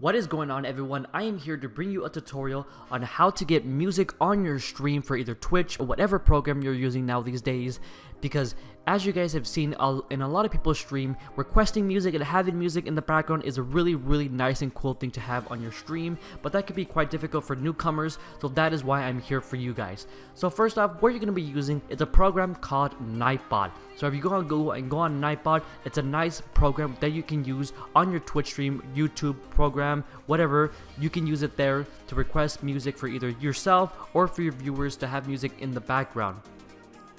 What is going on everyone? I am here to bring you a tutorial on how to get music on your stream for either Twitch or whatever program you're using now these days because as you guys have seen in a lot of people's stream, requesting music and having music in the background is a really really nice and cool thing to have on your stream, but that could be quite difficult for newcomers, so that is why I'm here for you guys. So first off, what you're going to be using is a program called Nightbot. So if you go on Google and go on Nightbot, it's a nice program that you can use on your Twitch stream, YouTube program, whatever. You can use it there to request music for either yourself or for your viewers to have music in the background.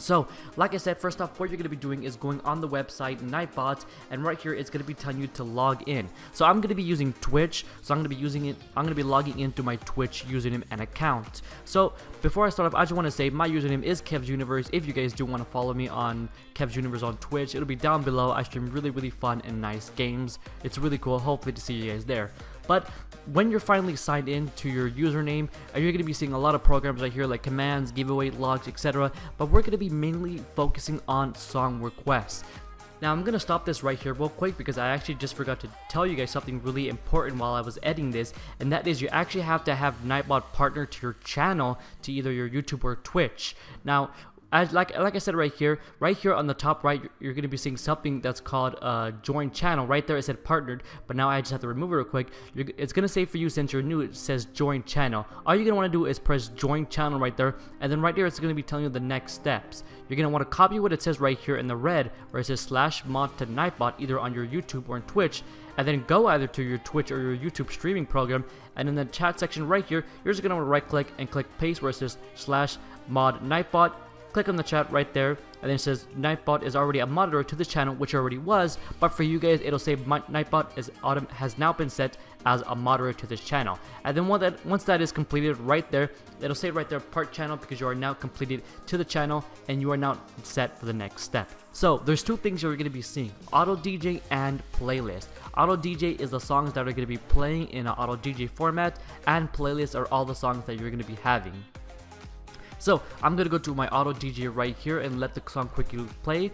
So, like I said, first off, what you're going to be doing is going on the website Nightbot, and right here it's going to be telling you to log in. So I'm going to be using Twitch, so I'm going to be using it, I'm going to be logging into my Twitch username and account. So, before I start off, I just want to say my username is Kev's Universe. If you guys do want to follow me on Kev's Universe on Twitch, it'll be down below. I stream really, really fun and nice games. It's really cool. Hopefully to see you guys there. But when you're finally signed in to your username, uh, you're going to be seeing a lot of programs right here like commands, giveaway logs, etc. But we're going to be mainly focusing on song requests. Now I'm going to stop this right here real quick because I actually just forgot to tell you guys something really important while I was editing this and that is you actually have to have Nightbot partner to your channel to either your YouTube or Twitch. Now as like like I said right here, right here on the top right, you're going to be seeing something that's called uh, join channel. Right there it said partnered, but now I just have to remove it real quick. You're, it's going to say for you since you're new, it says join channel. All you're going to want to do is press join channel right there, and then right there it's going to be telling you the next steps. You're going to want to copy what it says right here in the red, where it says slash mod to Nightbot, either on your YouTube or on Twitch, and then go either to your Twitch or your YouTube streaming program, and in the chat section right here, you're just going to want to right click and click paste where it says slash mod Nightbot, click on the chat right there and then it says Nightbot is already a moderator to this channel which already was but for you guys it'll say Nightbot is autumn has now been set as a moderator to this channel. And then once that once that is completed right there it'll say right there part channel because you are now completed to the channel and you are now set for the next step. So there's two things you're going to be seeing auto DJ and playlist. Auto DJ is the songs that are going to be playing in an auto DJ format and playlists are all the songs that you're going to be having so I'm gonna go to my auto DJ right here and let the song quickly play.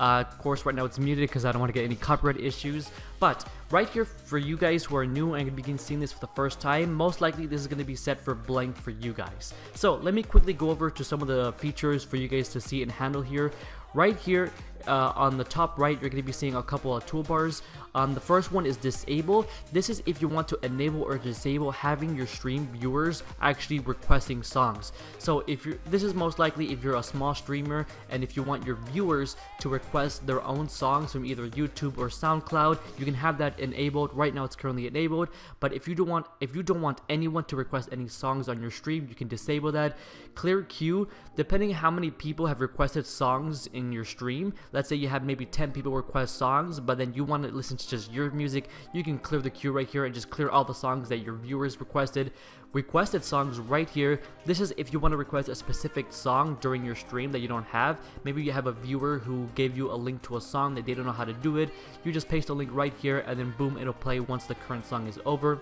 Uh, of course, right now it's muted because I don't want to get any copyright issues. But right here, for you guys who are new and begin seeing this for the first time, most likely this is going to be set for blank for you guys. So let me quickly go over to some of the features for you guys to see and handle here. Right here uh, on the top right, you're going to be seeing a couple of toolbars. Um, the first one is disable. This is if you want to enable or disable having your stream viewers actually requesting songs. So if you're, this is most likely if you're a small streamer and if you want your viewers to request their own songs from either YouTube or SoundCloud, you can have that enabled. Right now it's currently enabled, but if you don't want if you don't want anyone to request any songs on your stream, you can disable that. Clear queue, depending how many people have requested songs in your stream. Let's say you have maybe 10 people request songs, but then you want to listen to just your music, you can clear the queue right here and just clear all the songs that your viewers requested. Requested songs right here. This is if you want to request a specific song during your stream that you don't have. Maybe you have a viewer who gave you a link to a song that they don't know how to do it. You just paste a link right here and then boom, it'll play once the current song is over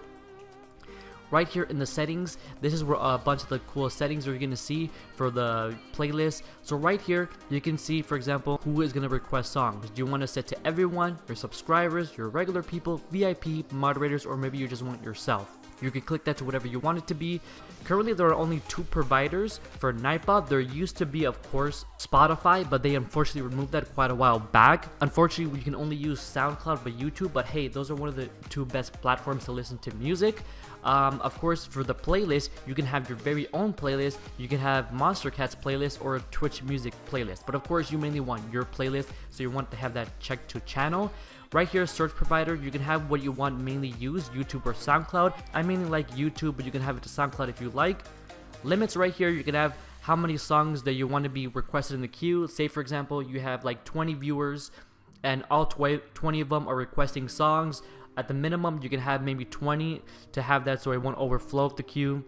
right here in the settings this is where a bunch of the cool settings you're to see for the playlist so right here you can see for example who is to request songs do you want to set to everyone your subscribers your regular people vip moderators or maybe you just want yourself you can click that to whatever you want it to be. Currently, there are only two providers for Nightbot. There used to be, of course, Spotify, but they unfortunately removed that quite a while back. Unfortunately, we can only use SoundCloud but YouTube, but hey, those are one of the two best platforms to listen to music. Um, of course, for the playlist, you can have your very own playlist. You can have Monstercat's playlist or Twitch music playlist. But of course, you mainly want your playlist, so you want to have that checked to channel. Right here, search provider, you can have what you want mainly use, YouTube or SoundCloud. I mainly like YouTube, but you can have it to SoundCloud if you like. Limits right here, you can have how many songs that you want to be requested in the queue. Say, for example, you have like 20 viewers and all 20 of them are requesting songs. At the minimum, you can have maybe 20 to have that so it won't overflow the queue.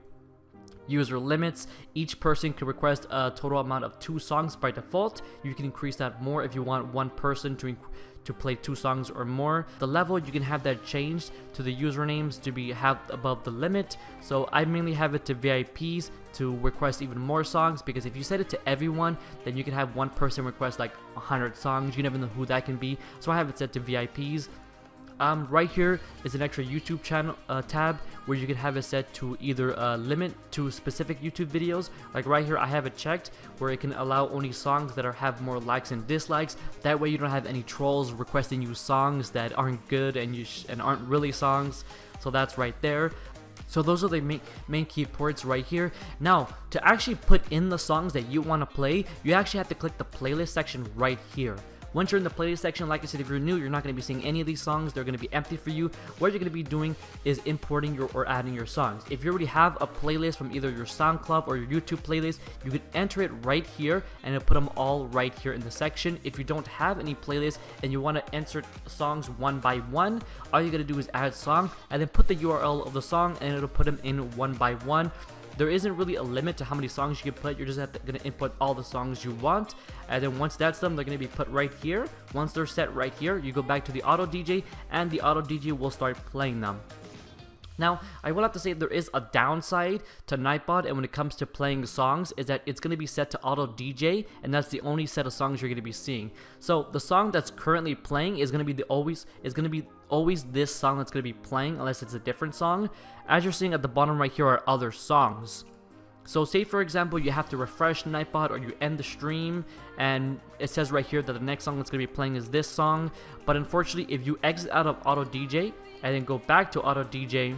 User limits. Each person can request a total amount of two songs by default. You can increase that more if you want one person to to play two songs or more. The level you can have that changed to the usernames to be have above the limit. So I mainly have it to VIPs to request even more songs because if you set it to everyone, then you can have one person request like 100 songs. You never know who that can be. So I have it set to VIPs. Um, right here is an extra YouTube channel uh, tab where you can have it set to either uh, limit to specific YouTube videos. Like right here, I have it checked where it can allow only songs that are have more likes and dislikes. That way, you don't have any trolls requesting you songs that aren't good and you and aren't really songs. So that's right there. So those are the main, main key ports right here. Now, to actually put in the songs that you want to play, you actually have to click the playlist section right here. Once you're in the playlist section, like I said, if you're new, you're not going to be seeing any of these songs. They're going to be empty for you. What you're going to be doing is importing your or adding your songs. If you already have a playlist from either your SoundCloud or your YouTube playlist, you can enter it right here and it'll put them all right here in the section. If you don't have any playlist and you want to insert songs one by one, all you got to do is add song and then put the URL of the song and it'll put them in one by one. There isn't really a limit to how many songs you can put. You're just going to input all the songs you want. And then once that's done, they're going to be put right here. Once they're set right here, you go back to the auto DJ and the auto DJ will start playing them. Now, I will have to say there is a downside to Nightbot, and when it comes to playing songs, is that it's going to be set to auto DJ, and that's the only set of songs you're going to be seeing. So the song that's currently playing is going to be the always is going to be always this song that's going to be playing, unless it's a different song. As you're seeing at the bottom right here are other songs. So say for example you have to refresh Nightbot or you end the stream and it says right here that the next song that's going to be playing is this song. But unfortunately if you exit out of Auto DJ and then go back to Auto DJ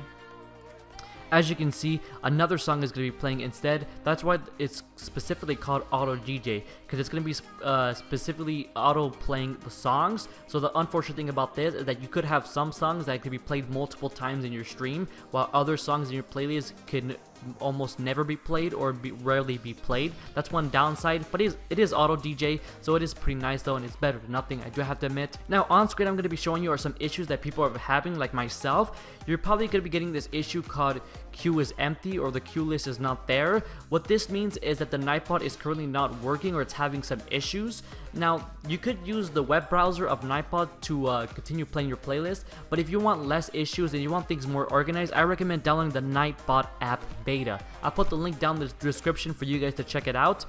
as you can see, another song is going to be playing instead. That's why it's specifically called Auto DJ, because it's going to be uh, specifically auto playing the songs. So the unfortunate thing about this is that you could have some songs that could be played multiple times in your stream, while other songs in your playlist can almost never be played or be rarely be played. That's one downside, but it is, it is auto DJ, so it is pretty nice though, and it's better than nothing, I do have to admit. Now on screen, I'm going to be showing you are some issues that people are having, like myself. You're probably going to be getting this issue called queue is empty or the queue list is not there. What this means is that the Nightbot is currently not working or it's having some issues. Now, you could use the web browser of Nightbot to uh, continue playing your playlist, but if you want less issues and you want things more organized, I recommend downloading the Nightbot app beta. I'll put the link down in the description for you guys to check it out.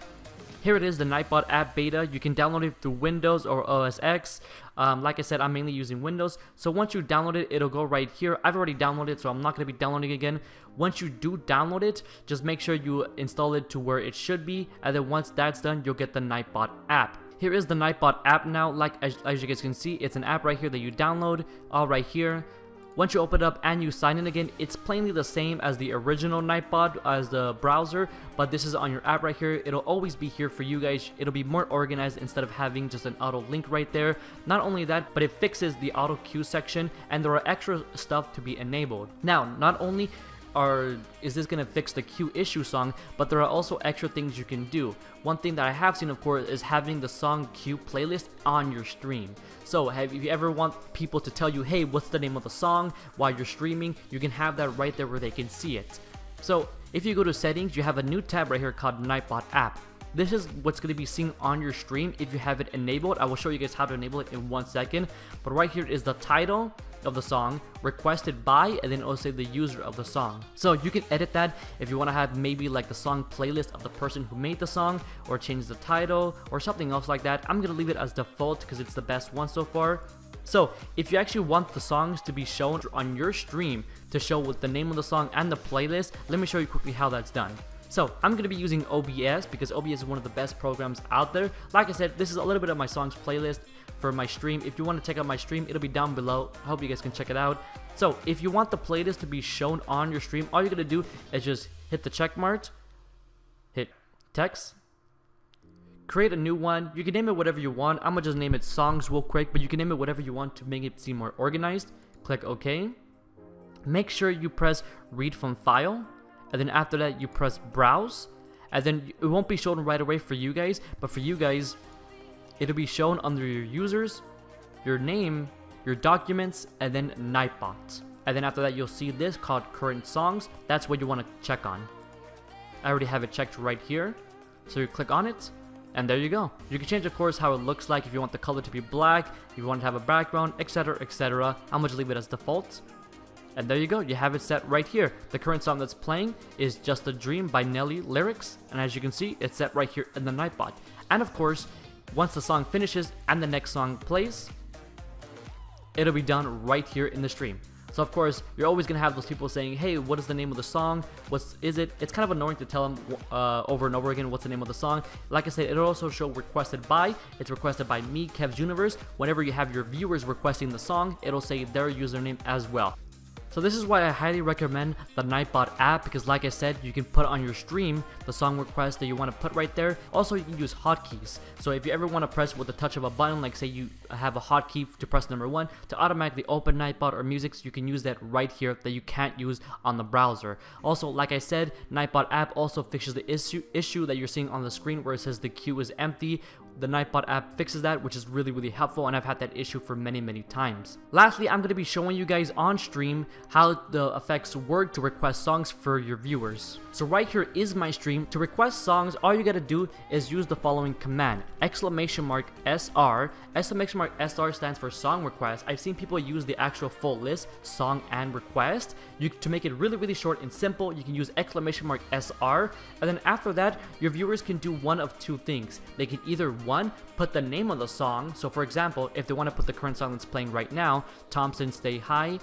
Here it is, the Nightbot app beta. You can download it through Windows or OS X. Um, like I said, I'm mainly using Windows. So once you download it, it'll go right here. I've already downloaded it, so I'm not going to be downloading again. Once you do download it, just make sure you install it to where it should be. And then once that's done, you'll get the Nightbot app. Here is the Nightbot app now. Like as, as you guys can see, it's an app right here that you download. All right here. Once you open it up and you sign in again, it's plainly the same as the original Nightbot as the browser, but this is on your app right here. It'll always be here for you guys. It'll be more organized instead of having just an auto link right there. Not only that, but it fixes the auto queue section and there are extra stuff to be enabled. Now, not only are is this gonna fix the queue issue song, but there are also extra things you can do. One thing that I have seen, of course, is having the song queue playlist on your stream. So, have if you ever want people to tell you, hey, what's the name of the song while you're streaming, you can have that right there where they can see it. So, if you go to settings, you have a new tab right here called Nightbot app. This is what's going to be seen on your stream if you have it enabled. I will show you guys how to enable it in one second. But right here is the title, of the song, requested by, and then also the user of the song. So you can edit that if you want to have maybe like the song playlist of the person who made the song, or change the title, or something else like that. I'm gonna leave it as default because it's the best one so far. So, if you actually want the songs to be shown on your stream to show with the name of the song and the playlist, let me show you quickly how that's done. So I'm going to be using OBS because OBS is one of the best programs out there. Like I said, this is a little bit of my songs playlist for my stream. If you want to check out my stream, it'll be down below. I hope you guys can check it out. So if you want the playlist to be shown on your stream, all you're going to do is just hit the check mark, hit text, create a new one. You can name it whatever you want. I'm going to just name it songs real quick, but you can name it whatever you want to make it seem more organized. Click OK. Make sure you press read from file. And then after that, you press browse. And then it won't be shown right away for you guys, but for you guys, It'll be shown under your users, your name, your documents, and then Nightbot. And then after that, you'll see this called current songs. That's what you want to check on. I already have it checked right here. So you click on it, and there you go. You can change, of course, how it looks like if you want the color to be black, if you want to have a background, etc, etc. I'm going to leave it as default. And there you go, you have it set right here. The current song that's playing is Just a Dream by Nelly Lyrics, and as you can see, it's set right here in the Nightbot. And of course, once the song finishes and the next song plays, it'll be done right here in the stream. So of course, you're always gonna have those people saying, "Hey, what is the name of the song? What's is it?" It's kind of annoying to tell them uh, over and over again what's the name of the song. Like I said, it'll also show requested by. It's requested by me, Kev's Universe. Whenever you have your viewers requesting the song, it'll say their username as well. So this is why I highly recommend the Nightbot app because like I said, you can put on your stream the song request that you want to put right there. Also, you can use hotkeys. So if you ever want to press with the touch of a button, like say you have a hotkey to press number one to automatically open Nightbot or music, you can use that right here that you can't use on the browser. Also, like I said, Nightbot app also fixes the issue issue that you're seeing on the screen where it says the queue is empty the Nightbot app fixes that, which is really, really helpful, and I've had that issue for many, many times. Lastly, I'm going to be showing you guys on stream how the effects work to request songs for your viewers. So right here is my stream. To request songs, all you got to do is use the following command, exclamation mark SR. Exclamation mark SR stands for song request. I've seen people use the actual full list, song and request. You, to make it really, really short and simple, you can use exclamation mark SR, and then after that, your viewers can do one of two things. They can either one, put the name of the song. So for example, if they want to put the current song that's playing right now, Thompson Stay High,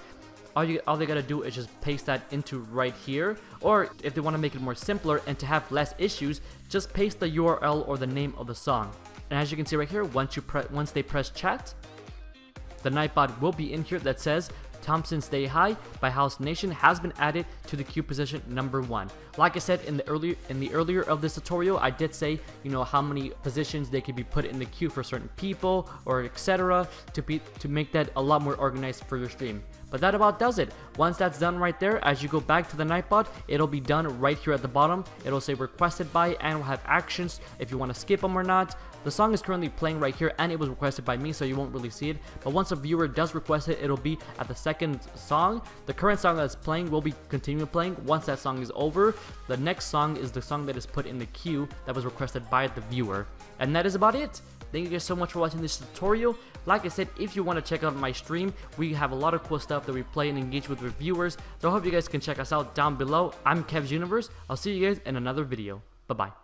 all, you, all they gotta do is just paste that into right here. Or if they want to make it more simpler and to have less issues, just paste the URL or the name of the song. And as you can see right here, once you press once they press chat, the Nightbot will be in here that says Thompson Stay High by House Nation has been added to the queue position number one. Like I said in the earlier in the earlier of this tutorial, I did say you know how many positions they could be put in the queue for certain people or etc. to be to make that a lot more organized for your stream. But that about does it. Once that's done right there, as you go back to the Nightbot, it'll be done right here at the bottom. It'll say requested by and will have actions if you want to skip them or not. The song is currently playing right here and it was requested by me so you won't really see it. But once a viewer does request it, it'll be at the second song. The current song that's playing will be continuing playing. Once that song is over, the next song is the song that is put in the queue that was requested by the viewer. And that is about it. Thank you guys so much for watching this tutorial. Like I said, if you want to check out my stream, we have a lot of cool stuff that we play and engage with reviewers. So I hope you guys can check us out down below. I'm Kev's Universe. I'll see you guys in another video. Bye-bye.